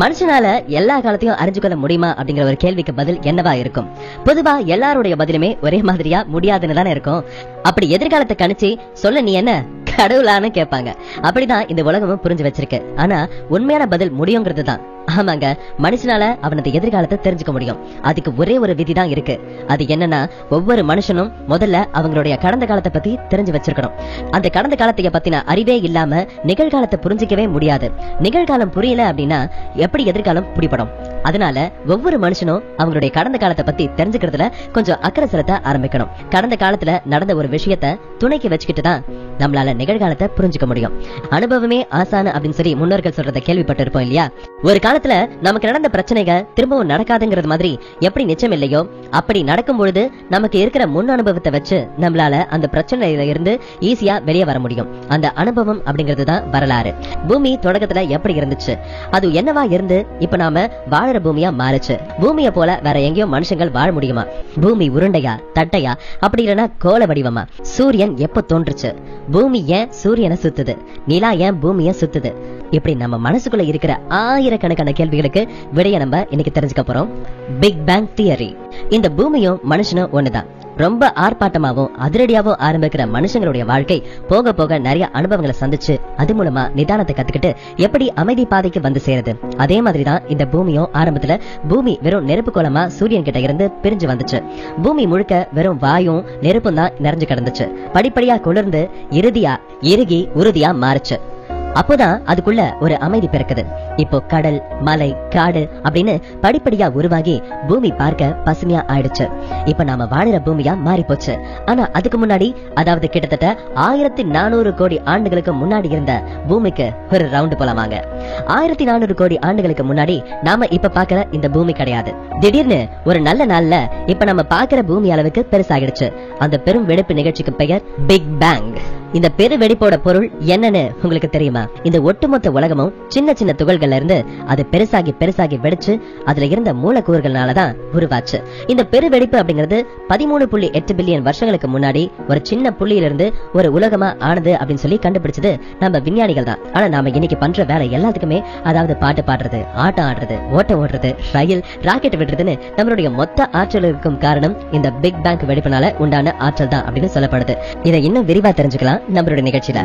மனுஷனால எல்லா காலத்தையும் அறிஞ்சு கொள்ள முடியுமா அப்படிங்கிற ஒரு கேள்விக்கு பதில் என்னவா இருக்கும்? பொதுவா எல்லாருடைய பதிலுமே ஒரே மாதிரியா முடியாதுன்னு தானே இருக்கும். அப்படி எதிர்காலத்தை கணிச்சு சொல்ல நீ என்ன கடவுளான்னு கேட்பாங்க. அப்படிதான் இந்த உலகமும் புரிஞ்சு வச்சிருக்கு. ஆனா உண்மையான பதில் முடியுங்கிறது தான் ஆமாங்க மனுஷனால அவனது எதிர்காலத்தை தெரிஞ்சுக்க முடியும். அதுக்கு ஒரே ஒரு விதி தான் இருக்கு. அது என்னன்னா ஒவ்வொரு மனுஷனும் முதல்ல அவங்களுடைய கடந்த காலத்தை பத்தி தெரிஞ்சு வச்சிருக்கணும். அந்த கடந்த காலத்தைய பத்தின அறிவே இல்லாம நிகழ்காலத்தை புரிஞ்சிக்கவே முடியாது. நிகழ்காலம் புரியல அப்படின்னா எப்படி எதிர்காலம் பிடிபடும்? அதனால ஒவ்வொரு மனுஷனும் அவங்களுடைய கடந்த காலத்தை பத்தி தெரிஞ்சுக்கிறதுல கொஞ்சம் அக்கறை செலுத்த ஆரம்பிக்கணும். கடந்த காலத்துல நடந்த ஒரு விஷயத்த துணைக்கு வச்சுக்கிட்டு தான் நம்மளால நிகழ்காலத்தை புரிஞ்சுக்க முடியும். அனுபவமே ஆசான அப்படின்னு சொல்லி முன்னோர்கள் சொல்றத கேள்விப்பட்டிருப்போம் இல்லையா? ஒரு காலத்துல நமக்கு நடந்த பிரச்சனைகள் திரும்பவும் நடக்காதுங்கிறது மாதிரி எப்படி நிச்சயம் இல்லையோ அப்படி நடக்கும் பொழுது நமக்கு இருக்கிற முன் அனுபவத்தை வச்சு நம்மளால அந்த பிரச்சனையில இருந்து ஈஸியா வெளியே வர முடியும். அந்த அனுபவம் அப்படிங்கிறது தான் வரலாறு. பூமி தொடக்கத்துல எப்படி இருந்துச்சு? அது என்னவா இருந்து இப்ப நாம வாழற பூமியா மாறுச்சு? பூமிய போல வேற எங்கேயோ மனுஷங்கள் வாழ முடியுமா? பூமி உருண்டையா தட்டையா? அப்படி இல்லைன்னா கோல வடிவமா? சூரியன் எப்ப தோன்றுச்சு? பூமி ஏன் சூரியனை சுத்துது. நிலா ஏன் பூமியை சுத்துது. இப்படி நம்ம மனசுக்குள்ள இருக்கிற ஆயிரக்கணக்கான கேள்விகளுக்கு விடைய நம்ம இன்னைக்கு தெரிஞ்சுக்க போறோம். பிக் பேங் தியரி இந்த பூமியும் மனுஷனும் ஒண்ணுதான். ரொம்ப ஆர்ப்பாட்டமாவும் அதிரடியாவும் ஆரம்பிக்கிற மனுஷங்களுடைய வாழ்க்கை போக போக நிறைய அனுபவங்களை சந்திச்சு அது மூலமா நிதானத்தை கத்துக்கிட்டு எப்படி அமைதி பாதைக்கு வந்து சேருது. அதே மாதிரிதான் இந்த பூமியும் ஆரம்பத்துல பூமி வெறும் நெருப்பு கோலமா சூரியன் கிட்ட இருந்து பிரிஞ்சு வந்துச்சு. பூமி முழுக்க வெறும் வாயும் நெருப்பும் தான் நிறைஞ்சு கிடந்துச்சு. படிப்படியா குளிர்ந்து இறுதியா இறுகி உறுதியா மாறுச்சு. அப்போதான் அதுக்குள்ள ஒரு அமைதி பிறக்குது. இப்போ கடல் மலை காடு அப்படின்னு படிப்படியா உருவாகி பூமி பார்க்க பசுமையா ஆயிடுச்சு. இப்ப நாம வாழுற பூமியா மாறி போச்சு ஆனா அதுக்கு முன்னாடி அதாவது கிட்டத்தட்ட ஆயிரத்தி நானூறு கோடி ஆண்டுகளுக்கு முன்னாடி இருந்த பூமிக்கு ஒரு ரவுண்டு போலாமாங்க. ஆயிரத்தி நானூறு கோடி ஆண்டுகளுக்கு முன்னாடி நாம இப்ப பாக்குற இந்த பூமி கிடையாது. திடீர்னு ஒரு நல்ல நாள்ல இப்ப நம்ம பாக்குற பூமி அளவுக்கு பெருசாகிடுச்சு. அந்த பெரும் வெடிப்பு நிகழ்ச்சிக்கு பெயர் பிக் பேங் இந்த பெரு வெடிப்போட பொருள் என்னன்னு உங்களுக்கு தெரியுமா? இந்த ஒட்டுமொத்த உலகமும் சின்ன சின்ன துகள்கள்ல இருந்து அது பெருசாகி பெருசாகி வெடிச்சு அதுல இருந்த மூலக்கூறுகள்னாலதான் உருவாச்சு. இந்த பெரு வெடிப்பு அப்படிங்கிறது பதிமூணு புள்ளி எட்டு பில்லியன் வருஷங்களுக்கு முன்னாடி ஒரு சின்ன புள்ளியிலிருந்து ஒரு உலகமா ஆனது அப்படின்னு சொல்லி கண்டுபிடிச்சது நம்ம விஞ்ஞானிகள் தான். ஆனா நாம இன்னைக்கு பண்ற வேலை எல்லாத்துக்குமே அதாவது பாட்டு பாடுறது ஆட்டம் ஆடுறது ஓட்டம் ஓடுறது ரயில் ராக்கெட் விடுறதுன்னு நம்மளுடைய மொத்த ஆற்றலுக்கும் காரணம் இந்த பிக் பேங்க் வெடிப்புனால உண்டான ஆற்றல் தான் அப்படின்னு சொல்லப்படுது. இதை இன்னும் விரிவா தெரிஞ்சுக்கலாம். நம்மளுடைய நிகழ்ச்சியில.